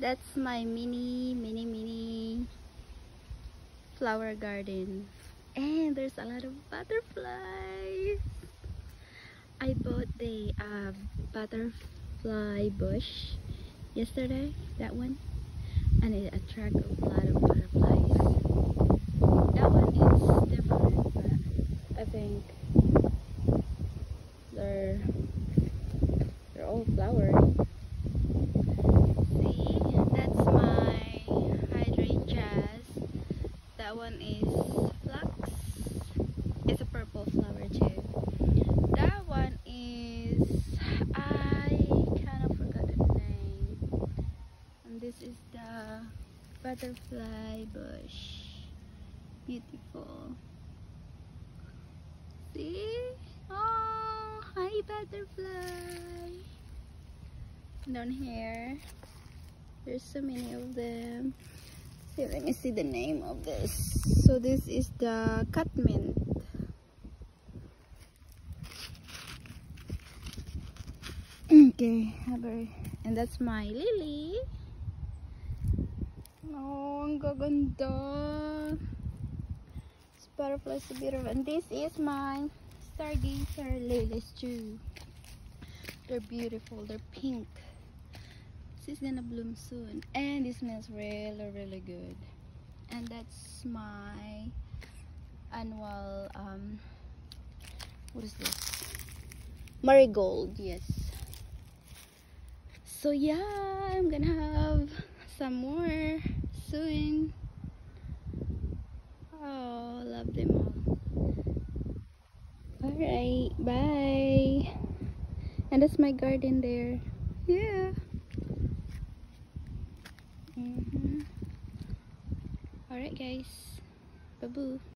that's my mini mini mini flower garden. And there's a lot of butterflies. I bought the uh, butterfly bush yesterday that one. And it attracts a lot of butterflies that one is different but I think they're they're all flowering that one is phlox it's a purple flower too. That one is I kind of forgot the name. And this is the butterfly bush. Beautiful. See? Oh hi butterfly. Down here. There's so many of them. See let me see the name of this. So this is the catmint okay and that's my lily. Oh ang this butterfly so beautiful and this is my stargazer lilies too. They're beautiful they're pink. This is gonna bloom soon and it smells really really good. And that's my annual um what is this? Marigold yes so yeah i'm gonna have some more soon oh love them all all right bye and that's my garden there yeah Mm -hmm. Alright guys. Babu.